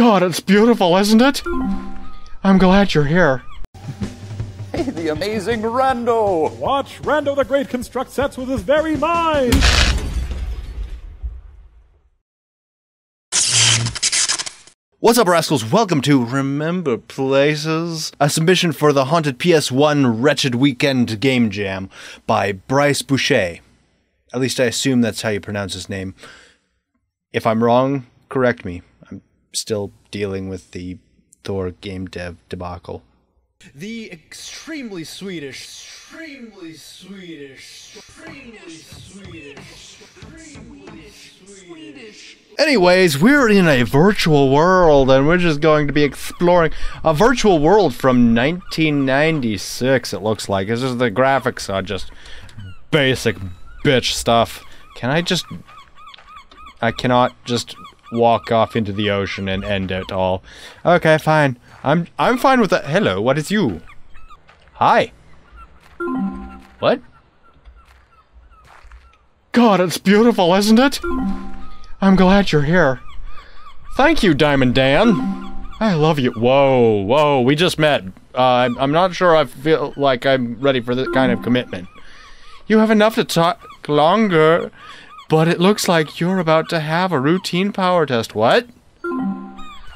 God, it's beautiful, isn't it? I'm glad you're here. Hey, the unAmazing Rando! Watch Rando the Great construct sets with his very mind! What's up, rascals? Welcome to Remember Places, a submission for the Haunted PS1 Wretched Weekend Game Jam by Bryce Boucher. At least I assume that's how you pronounce his name. If I'm wrong, correct me. I'm still dealing with the Thor game dev debacle. The extremely Swedish, extremely Swedish, extremely Swedish, extremely Swedish. Anyways, we're in a virtual world and we're just going to be exploring a virtual world from 1996, it looks like. This is the graphics are just basic bitch stuff. Can I just. I cannot just walk off into the ocean and end it all. Okay, fine. I'm I'm fine with that. Hello, what is you? Hi. What? God, it's beautiful, isn't it? I'm glad you're here. Thank you, Diamond Dan. I love you. Whoa, whoa, we just met. Uh, I'm, I'm not sure I feel like I'm ready for this kind of commitment. You have enough to talk longer, but it looks like you're about to have a routine power test. What?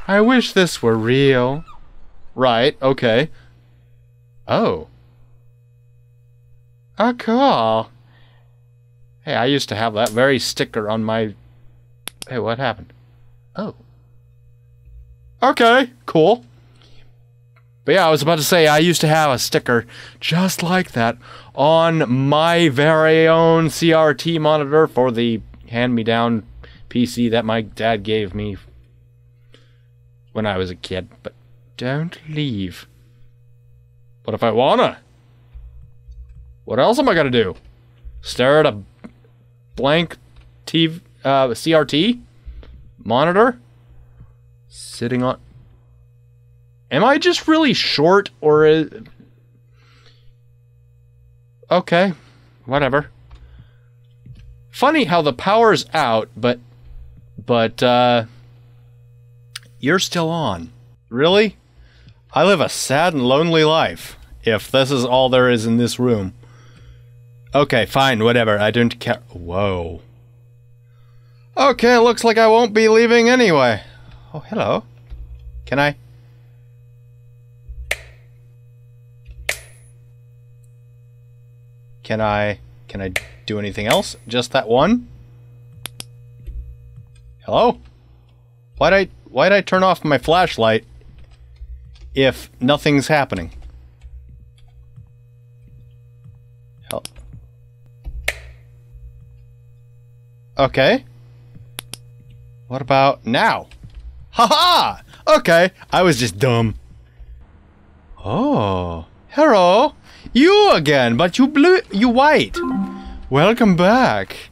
I wish this were real. Right, okay. Oh. Oh, cool. Hey, I used to have that very sticker on my... Hey, what happened? Oh. Okay, cool. But yeah, I was about to say, I used to have a sticker just like that on my very own CRT monitor for the hand-me-down PC that my dad gave me when I was a kid. But don't leave. What if I wanna? What else am I gonna do? Stare at a blank TV, uh, CRT monitor? Sitting on. Am I just really short or is... Okay, whatever. Funny how the power's out, but but uh you're still on. Really? I live a sad and lonely life if this is all there is in this room. Okay, fine, whatever. I don't care. Whoa. Okay, looks like I won't be leaving anyway. Oh, hello. Can I? Can I... Can I do anything else? Just that one? Hello? Why'd I... Why'd I turn off my flashlight if nothing's happening? Hell. Okay. What about now? Haha! -ha! Okay, I was just dumb. Oh, hello. You again, but you blue, you white. Welcome back.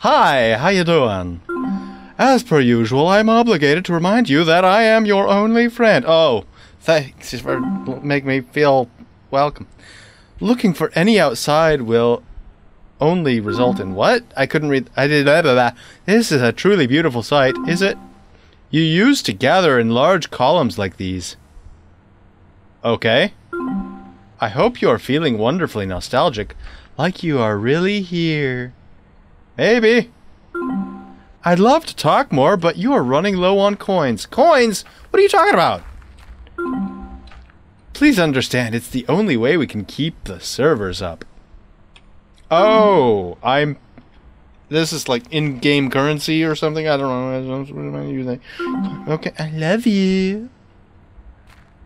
Hi, how you doing? As per usual, I'm obligated to remind you that I am your only friend. Oh, thanks for making me feel welcome. Looking for any outside will only result in what? I couldn't read. I did blah, blah, blah. This is a truly beautiful sight, is it? You used to gather in large columns like these. Okay. I hope you are feeling wonderfully nostalgic, like you are really here. Maybe. I'd love to talk more, but you are running low on coins. Coins? What are you talking about? Please understand, it's the only way we can keep the servers up. Oh, I'm... This is like in-game currency or something? I don't know. What am I using? Okay, I love you.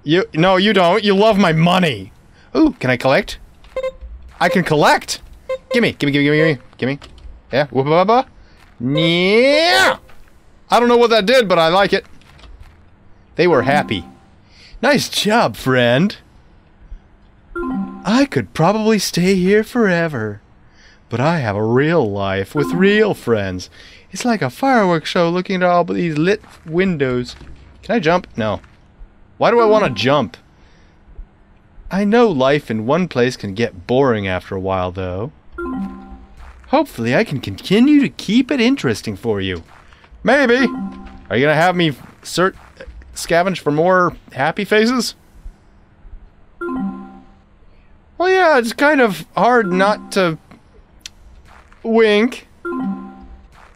You... No, you don't. You love my money. Ooh, can I collect? I can collect! Gimme, gimme, gimme, gimme, gimme, gimme. Yeah, whoop ba Yeah! I don't know what that did, but I like it. They were happy. Nice job, friend. I could probably stay here forever. But I have a real life with real friends. It's like a fireworks show looking at all these lit windows. Can I jump? No. Why do I want to jump? I know life in one place can get boring after a while, though. Hopefully I can continue to keep it interesting for you. Maybe. Are you gonna have me cert scavenge for more happy faces? Well, yeah, it's kind of hard not to wink.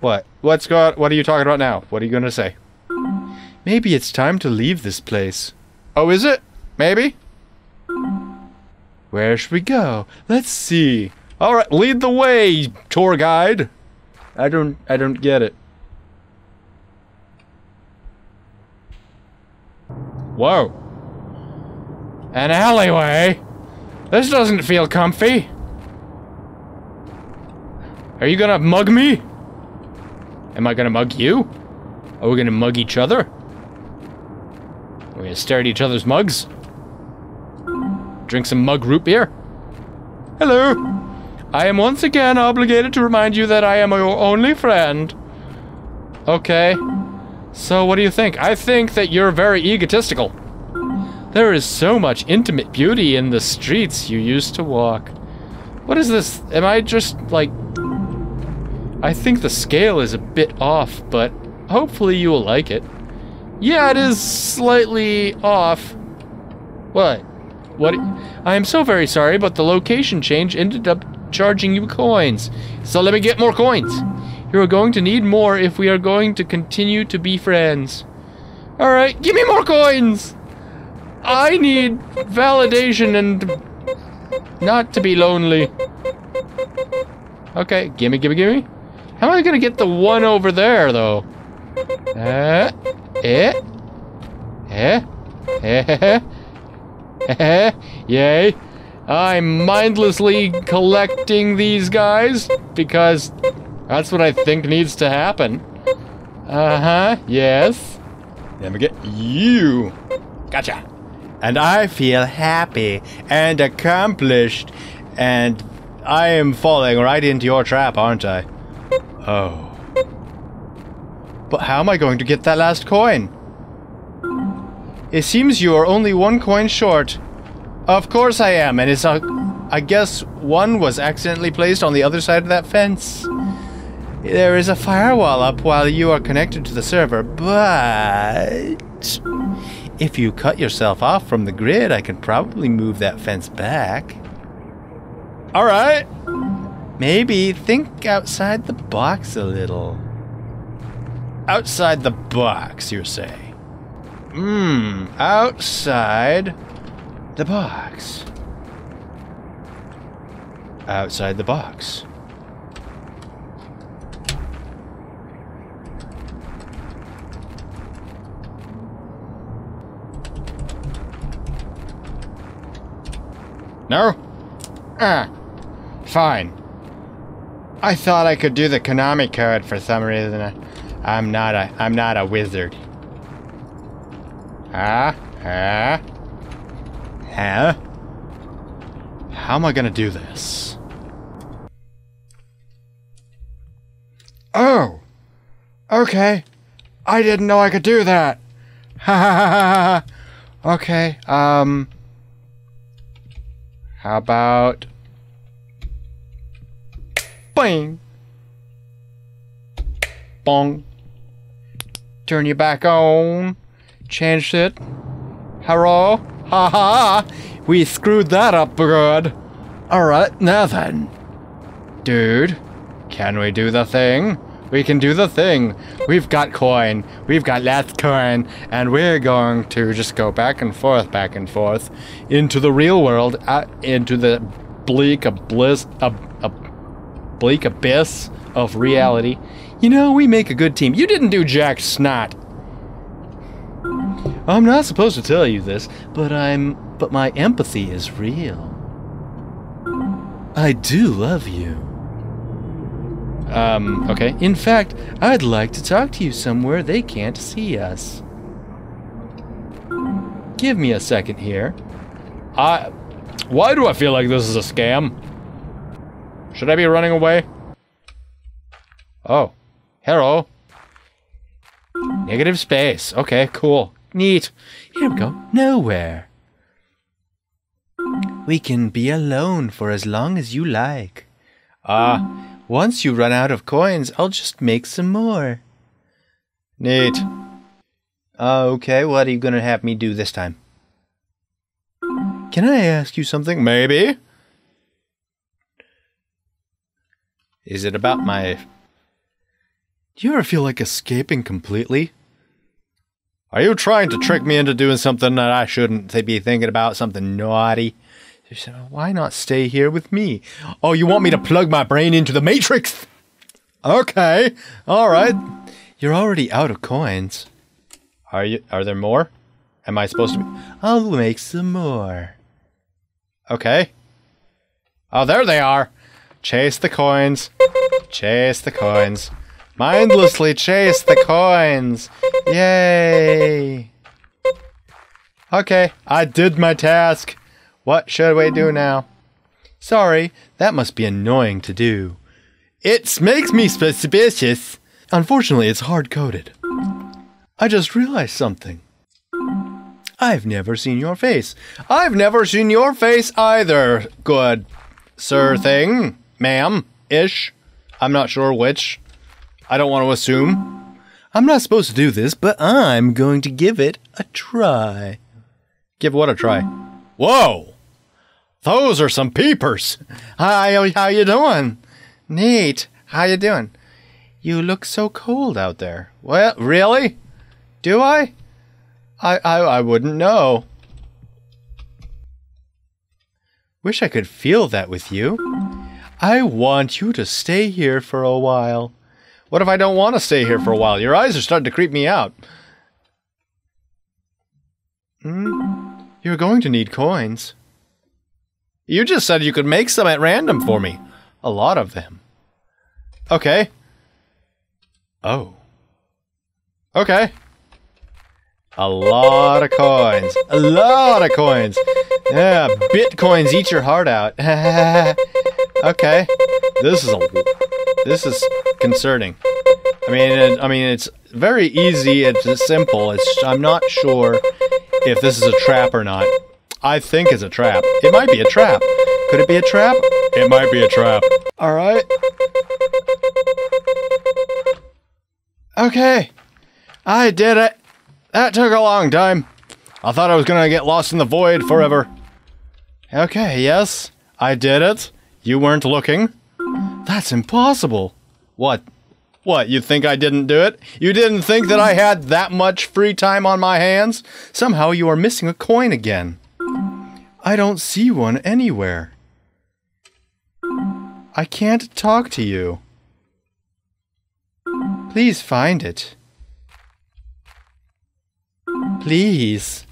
What? What's got? What are you talking about now? What are you gonna say? Maybe it's time to leave this place. Oh, is it? Maybe. Where should we go? Let's see. All right, lead the way, tour guide. I don't. I don't get it. Whoa. An alleyway? This doesn't feel comfy. Are you gonna mug me? Am I gonna mug you? Are we gonna mug each other? Are we gonna stare at each other's mugs? Drink some mug root beer? Hello. I am once again obligated to remind you that I am your only friend. Okay. So what do you think? I think that you're very egotistical. There is so much intimate beauty in the streets you used to walk. What is this? Am I just, like... I think the scale is a bit off, but hopefully you will like it. Yeah, it is slightly off. What? What? I am so very sorry, but the location change ended up charging you coins. So let me get more coins. You are going to need more if we are going to continue to be friends. Alright, give me more coins! I need validation and not to be lonely. Okay, gimme, gimme, gimme. How am I gonna get the one over there, though? Uh, eh? Eh? Eh? Eh? Yay. I'm mindlessly collecting these guys because that's what I think needs to happen. Uh-huh, yes. Let me get you. Gotcha. And I feel happy and accomplished and I am falling right into your trap, aren't I? Oh. But how am I going to get that last coin? It seems you are only one coin short. Of course I am, and it's a... I guess one was accidentally placed on the other side of that fence. There is a firewall up while you are connected to the server, but... If you cut yourself off from the grid, I can probably move that fence back. Alright. Maybe think outside the box a little. Outside the box, you say? Mmm, outside the box. Outside the box. No? Ah, fine. I thought I could do the Konami code for some reason. I'm not a I'm not a wizard. Huh? Huh? Huh? How am I gonna do this? Oh! Okay. I didn't know I could do that. Ha ha ha ha ha. Okay, um. How about. Bing! Bong. Turn you back on. Change it. Hello? Ha ha! We screwed that up good. Alright, now then. Dude, can we do the thing? We can do the thing. We've got coin. We've got last coin. And we're going to just go back and forth, back and forth into the real world, uh, into the bleak abyss, a, a bleak abyss of reality. You know, we make a good team. You didn't do jack snot. I'm not supposed to tell you this, but I'm but my empathy is real. I do love you. Um, okay. In fact, I'd like to talk to you somewhere they can't see us. Give me a second here. I Why do I feel like this is a scam? Should I be running away? Oh. Hello. Negative space. Okay, cool. Neat. Here we go. Nowhere. We can be alone for as long as you like. Ah, once you run out of coins, I'll just make some more. Neat. Okay, what are you gonna have me do this time? Can I ask you something? Maybe. Is it about my. Do you ever feel like escaping completely? Are you trying to trick me into doing something that I shouldn't be thinking about? Something naughty? She said, Why not stay here with me? Oh, you want me to plug my brain into the Matrix? Okay, all right. You're already out of coins. Are you? Are there more? Am I supposed to be? I'll make some more. Okay. Oh, there they are. Chase the coins. Chase the coins. Mindlessly chase the coins. Yay. Okay, I did my task. What should we do now? Sorry, that must be annoying to do. It makes me suspicious. Unfortunately, it's hard coded. I just realized something. I've never seen your face. I've never seen your face either, good sir thing, ma'am, ish. I'm not sure which. I don't want to assume. I'm not supposed to do this, but I'm going to give it a try. Give what a try? Whoa! Those are some peepers. Hi, how you doing? Neat. How you doing? You look so cold out there. Well, really? Do I? I, I, I wouldn't know. Wish I could feel that with you. I want you to stay here for a while. What if I don't want to stay here for a while? Your eyes are starting to creep me out. Hmm? You're going to need coins. You just said you could make some at random for me. A lot of them. Okay. Oh. Okay. A lot of coins. A lot of coins. Yeah, bitcoins eat your heart out. okay. This is a this is concerning. I mean, it, I mean it's very easy, it's simple. It's I'm not sure if this is a trap or not. I think it's a trap. It might be a trap. Could it be a trap? It might be a trap. All right. Okay. I did it. That took a long time. I thought I was gonna get lost in the void forever. Okay, yes, I did it. You weren't looking. That's impossible. What? What, you think I didn't do it? You didn't think that I had that much free time on my hands? Somehow you are missing a coin again. I don't see one anywhere. I can't talk to you. Please find it. Please.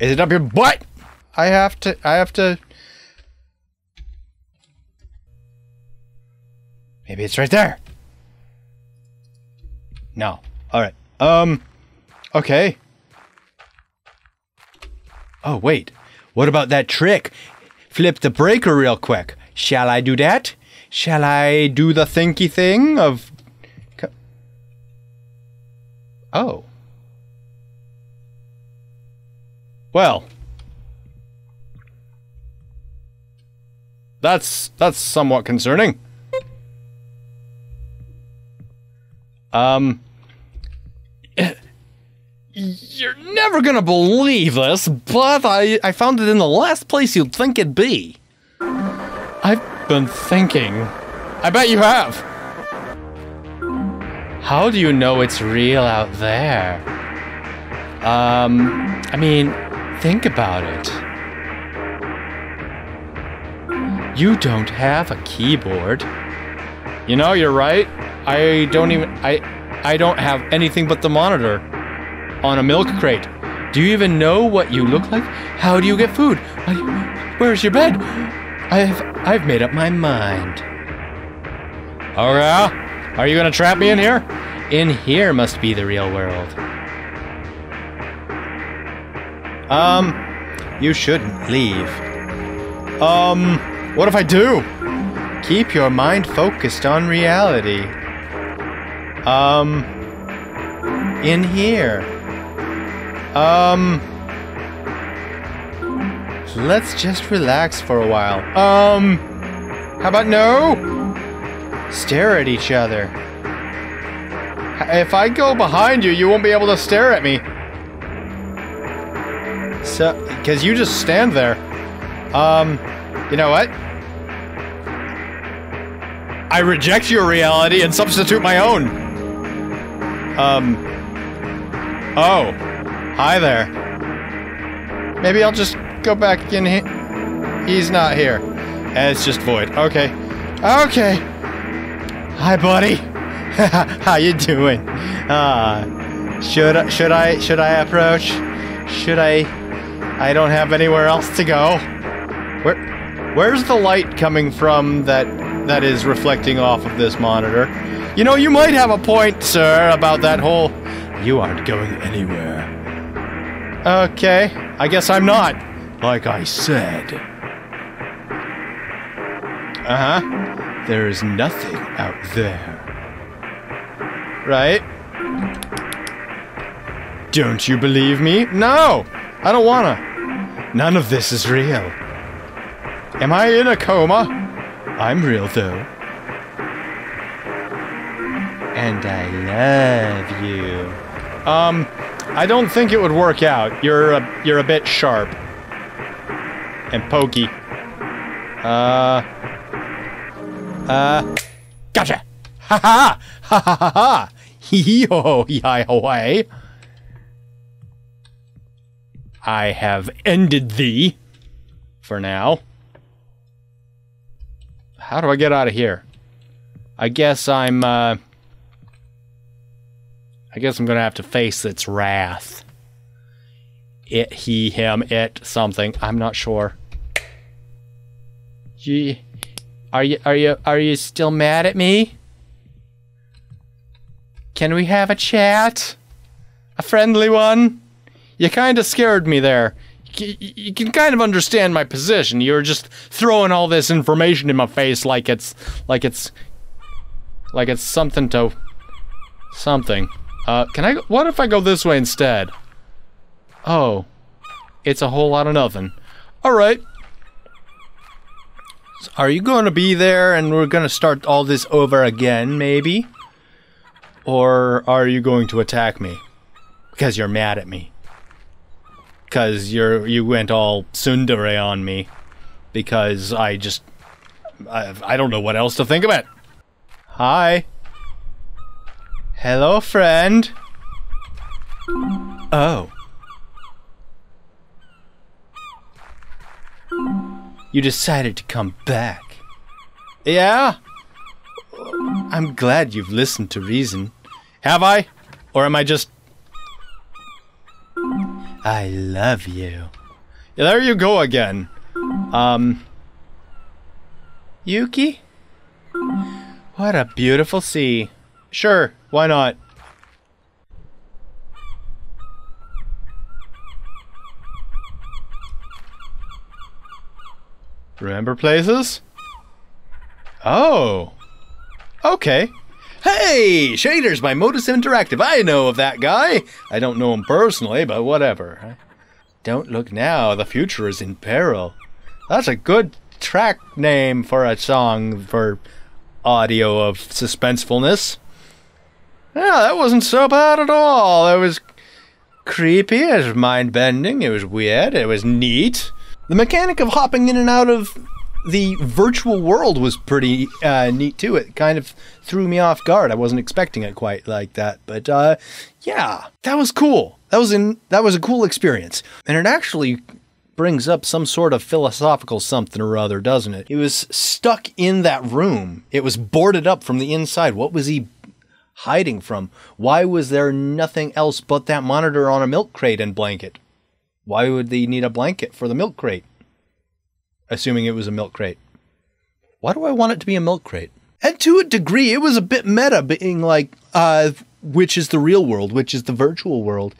Is it up your butt? I have to, I have to. Maybe it's right there. No. Alright. Um. Okay. Oh, wait. What about that trick? Flip the breaker real quick. Shall I do that? Shall I do the thinky thing of. Oh. Well. That's that's somewhat concerning. Um You're never gonna believe this, but I, I found it in the last place you'd think it'd be. I've been thinking. I bet you have. How do you know it's real out there? Um, I mean, think about it. You don't have a keyboard. You know, you're right. I don't even I I don't have anything but the monitor on a milk crate. Do you even know what you look like? How do you get food? Where's your bed? I've I've made up my mind. Oh yeah? Are you gonna trap me in here? In here must be the real world. Um, you shouldn't leave. Um, what if I do? Keep your mind focused on reality. Um, in here. Um, let's just relax for a while. Um, how about no? Stare at each other. If I go behind you, you won't be able to stare at me. So, because you just stand there. Um, you know what? I reject your reality and substitute my own. Um. Oh. Hi there. Maybe I'll just go back in here. He's not here. And it's just void. Okay. Okay. Hi, buddy. How you doing? Uh, should I, should I should I approach? Should I? I don't have anywhere else to go. Where where's the light coming from that that is reflecting off of this monitor? You know, you might have a point, sir, about that whole you aren't going anywhere. Okay, I guess I'm not. Like I said. Uh-huh. There is nothing out there. Right? Don't you believe me? No! I don't wanna. None of this is real. Am I in a coma? I'm real though. And I love you. Um, I don't think it would work out. You're a, you're a bit sharp. And pokey. Uh. Uh. Gotcha! Ha ha! Ha ha ha ha! Hee ho hi hey. I have ended thee. For now. How do I get out of here? I guess I'm, uh... I guess I'm gonna have to face its wrath. It, he, him, it, something. I'm not sure. Gee, are you, are you, are you still mad at me? Can we have a chat? A friendly one? You kind of scared me there. You, you can kind of understand my position. You're just throwing all this information in my face like it's, like it's, like it's something to, something. Uh, can I, what if I go this way instead? Oh, it's a whole lot of nothing. Alright. Are you going to be there and we're going to start all this over again, maybe? Or are you going to attack me? Because you're mad at me. Because you're, you went all tsundere on me. Because I just, I, I don't know what else to think it. Hi. Hello, friend. Oh. You decided to come back. Yeah? I'm glad you've listened to reason. Have I? Or am I just. I love you. There you go again. Um. Yuki? What a beautiful sea. Sure, why not? Remember places? Oh. Okay. Hey, Shaders by Modus Interactive. I know of that guy. I don't know him personally, but whatever. Don't look now, the future is in peril. That's a good track name for a song for audio of suspensefulness. Yeah, that wasn't so bad at all. It was creepy, it was mind bending, it was weird, it was neat. The mechanic of hopping in and out of the virtual world was pretty uh, neat too. It kind of threw me off guard. I wasn't expecting it quite like that, but uh, yeah, that was cool. That was in that was a cool experience, and it actually brings up some sort of philosophical something or other, doesn't it? He was stuck in that room. It was boarded up from the inside. What was he hiding from? Why was there nothing else but that monitor on a milk crate and blanket? Why would they need a blanket for the milk crate? Assuming it was a milk crate. Why do I want it to be a milk crate? And to a degree, it was a bit meta, being like, uh, which is the real world, which is the virtual world.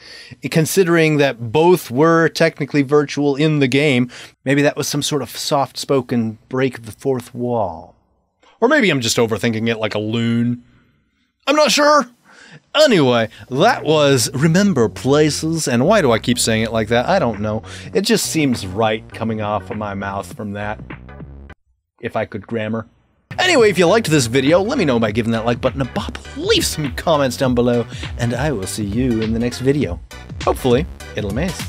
Considering that both were technically virtual in the game, maybe that was some sort of soft spoken break of the fourth wall. Or maybe I'm just overthinking it like a loon. I'm not sure. Anyway, that was Remember Places, and why do I keep saying it like that? I don't know. It just seems right coming off of my mouth from that. If I could grammar. Anyway, if you liked this video, let me know by giving that like button a bop, leave some comments down below, and I will see you in the next video. Hopefully, it'll amaze.